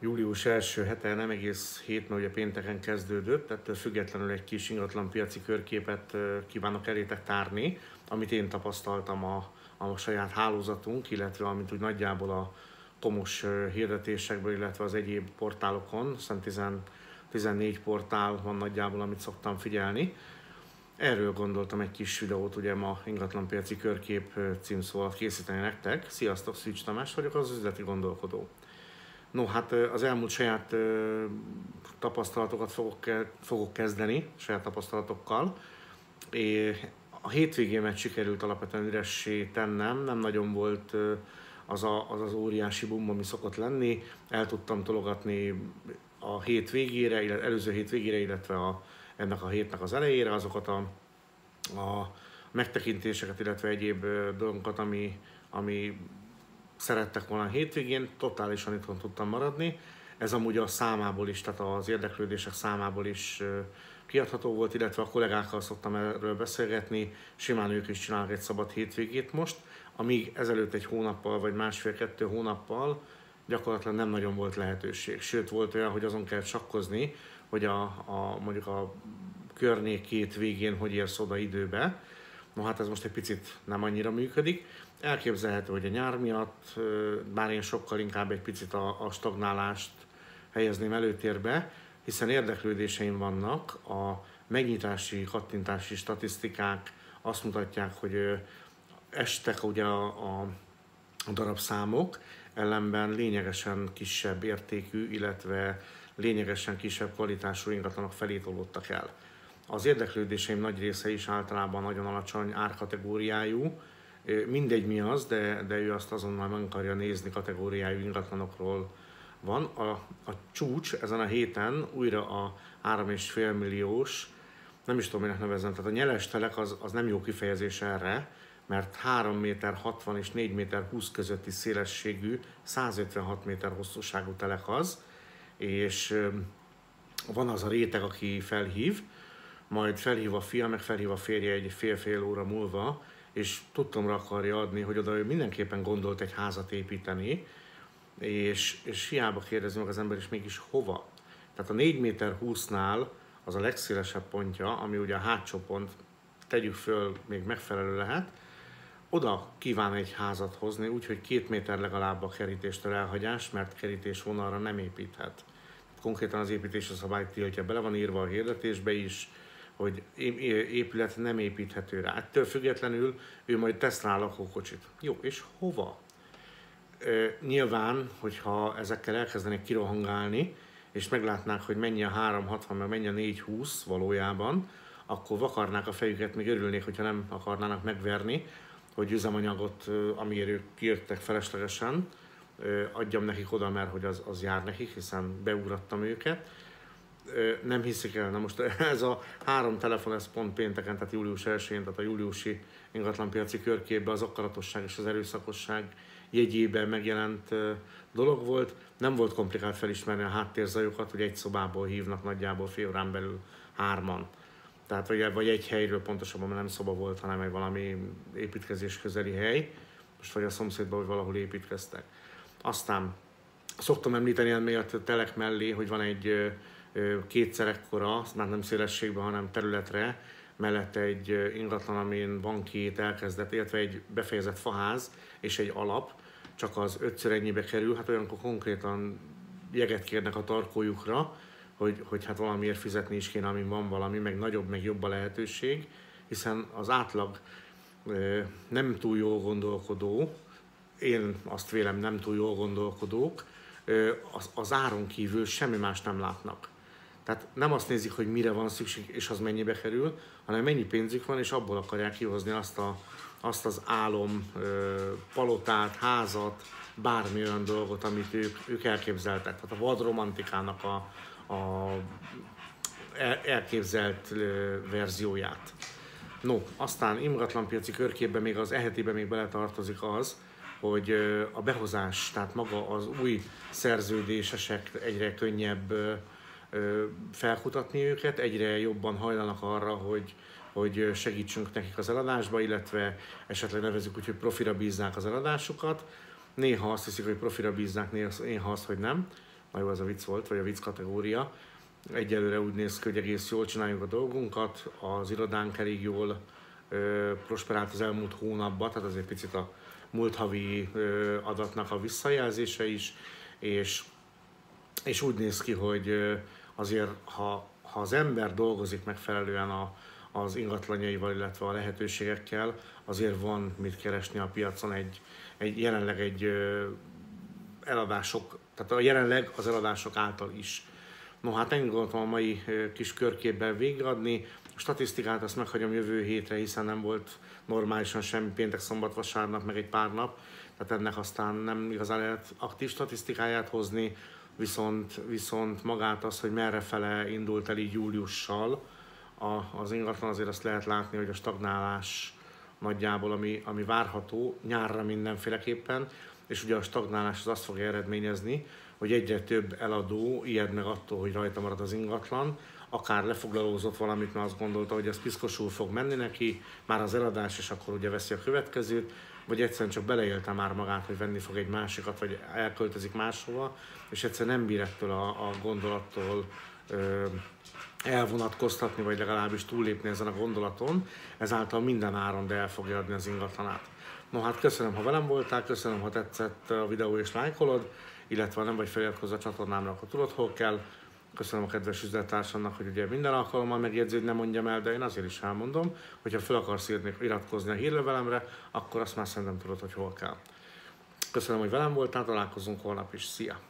július első hete nem egész hét, mert ugye pénteken kezdődött, ettől függetlenül egy kis ingatlan piaci körképet kívánok elétek tárni, amit én tapasztaltam a, a saját hálózatunk, illetve amit úgy nagyjából a komos hirdetésekből, illetve az egyéb portálokon, hiszen 14 portál van nagyjából, amit szoktam figyelni. Erről gondoltam egy kis videót, ugye ma ingatlanpiaci körkép címszóval készíteni nektek. Sziasztok, Szűcs Tamás vagyok, az üzleti gondolkodó. No, hát az elmúlt saját tapasztalatokat fogok, fogok kezdeni, saját tapasztalatokkal. A hétvégémet sikerült alapvetően üressé tennem, nem nagyon volt az a, az, az óriási bum, ami szokott lenni. El tudtam tologatni a hét végére, illetve előző hét végére, illetve a, ennek a hétnek az elejére azokat a, a megtekintéseket, illetve egyéb dolgokat, ami, ami szerettek volna a hétvégén, totálisan itthon tudtam maradni. Ez amúgy a számából is, tehát az érdeklődések számából is kiadható volt, illetve a kollégákkal szoktam erről beszélgetni, simán ők is csinálnak egy szabad hétvégét most, amíg ezelőtt egy hónappal vagy másfél-kettő hónappal gyakorlatilag nem nagyon volt lehetőség. Sőt, volt olyan, hogy azon kell sakkozni, hogy a, a mondjuk a környék két végén hogy érsz oda időbe. No hát ez most egy picit nem annyira működik. Elképzelhető, hogy a nyár miatt, bár én sokkal inkább egy picit a, a stagnálást helyezném előtérbe, hiszen érdeklődéseim vannak, a megnyitási, kattintási statisztikák azt mutatják, hogy estek ugye a, a, darabszámok, ellenben lényegesen kisebb értékű, illetve lényegesen kisebb kvalitású ingatlanok felé tolódtak el. Az érdeklődéseim nagy része is általában nagyon alacsony árkategóriájú, mindegy mi az, de, de ő azt azonnal meg akarja nézni kategóriájú ingatlanokról van. A, a csúcs ezen a héten újra a 3,5 milliós, nem is tudom, minek nevezem, tehát a nyeles telek az, az nem jó kifejezés erre, mert 3 méter 60 és 4 méter 20 közötti szélességű, 156 méter hosszúságú telek az, és van az a réteg, aki felhív, majd felhív a fia, meg felhív a férje egy fél-fél óra múlva, és tudtomra akarja adni, hogy oda ő mindenképpen gondolt egy házat építeni, és, és hiába kérdezi meg az ember, és mégis hova. Tehát a 4 méter 20-nál az a legszélesebb pontja, ami ugye a hátsó pont, tegyük föl, még megfelelő lehet, oda kíván egy házat hozni, úgyhogy két méter legalább a kerítéstől elhagyás, mert kerítés vonalra nem építhet. Konkrétan az építési szabály tiltja, bele van írva a hirdetésbe is, hogy épület nem építhető rá. Ettől függetlenül ő majd tesz rá lakókocsit. Jó, és hova? Nyilván, hogyha ezekkel elkezdenek kirohangálni, és meglátnák, hogy mennyi a 360, meg mennyi a 420 valójában, akkor vakarnák a fejüket, még örülnék, hogyha nem akarnának megverni, hogy üzemanyagot, amiért ők kijöttek feleslegesen, adjam nekik oda, mert hogy az, az jár nekik, hiszen beugrattam őket. Nem hiszik el, na most ez a három telefon, ez pont pénteken, tehát július 1-én, tehát a júliusi ingatlanpiaci körképben az akaratosság és az erőszakosság jegyében megjelent dolog volt. Nem volt komplikált felismerni a háttérzajokat, hogy egy szobából hívnak nagyjából fél órán belül hárman tehát vagy, vagy egy helyről pontosabban, nem szoba volt, hanem egy valami építkezés közeli hely, most vagy a szomszédban, vagy valahol építkeztek. Aztán szoktam említeni még a telek mellé, hogy van egy kétszer ekkora, már nem szélességben, hanem területre, mellette egy ingatlan, amin van két elkezdett, illetve egy befejezett faház és egy alap, csak az ötször ennyibe kerül, hát olyankor konkrétan jeget kérnek a tarkójukra, hogy, hogy hát valamiért fizetni is kéne, amin van valami, meg nagyobb, meg jobb a lehetőség, hiszen az átlag nem túl jól gondolkodó, én azt vélem nem túl jól gondolkodók, az, az áron kívül semmi más nem látnak. Tehát nem azt nézik, hogy mire van szükség, és az mennyibe kerül, hanem mennyi pénzük van, és abból akarják kihozni azt, a, azt az álom, palotát, házat, bármi olyan dolgot, amit ők, ők elképzeltek. Tehát a vad romantikának a, a elképzelt verzióját. No, aztán ingatlanpiaci körképben még az ehetiben még beletartozik az, hogy a behozás, tehát maga az új szerződésesek egyre könnyebb felkutatni őket, egyre jobban hajlanak arra, hogy, hogy segítsünk nekik az eladásba, illetve esetleg nevezük úgy, hogy profira bízzák az eladásukat. Néha azt hiszik, hogy profira bízzák, néha azt, hogy nem na jó, ez a vicc volt, vagy a vicc kategória. Egyelőre úgy néz ki, hogy egész jól csináljuk a dolgunkat, az irodánk elég jól ö, prosperált az elmúlt hónapban, tehát azért picit a múlt havi ö, adatnak a visszajelzése is, és, és úgy néz ki, hogy azért ha, ha az ember dolgozik megfelelően a, az ingatlanjaival, illetve a lehetőségekkel, azért van mit keresni a piacon egy, egy jelenleg egy eladások, tehát a jelenleg az eladások által is. No hát ennyit gondoltam a mai kis körképben végigadni. A statisztikát azt meghagyom jövő hétre, hiszen nem volt normálisan semmi péntek, szombat, vasárnap, meg egy pár nap. Tehát ennek aztán nem igazán lehet aktív statisztikáját hozni, viszont, viszont magát az, hogy merre fele indult el így júliussal a, az ingatlan, azért azt lehet látni, hogy a stagnálás nagyjából, ami, ami várható nyárra mindenféleképpen, és ugye a stagnálás az azt fogja eredményezni, hogy egyre több eladó ijed meg attól, hogy rajta marad az ingatlan, akár lefoglalózott valamit, mert azt gondolta, hogy ez piszkosul fog menni neki, már az eladás, és akkor ugye veszi a következőt, vagy egyszerűen csak beleélte már magát, hogy venni fog egy másikat, vagy elköltözik máshova, és egyszerűen nem bír ettől a, a gondolattól ö, elvonatkoztatni, vagy legalábbis túllépni ezen a gondolaton, ezáltal minden áron de el fogja adni az ingatlanát. No hát köszönöm, ha velem voltál, köszönöm, ha tetszett a videó és lájkolod, illetve ha nem vagy feliratkozva a csatornámra, akkor tudod, hol kell. Köszönöm a kedves üzlettársamnak, hogy ugye minden alkalommal megjegyző, hogy nem mondjam el, de én azért is elmondom, hogyha fel akarsz írni, iratkozni a hírlevelemre, akkor azt már szerintem tudod, hogy hol kell. Köszönöm, hogy velem voltál, találkozunk holnap is. Szia!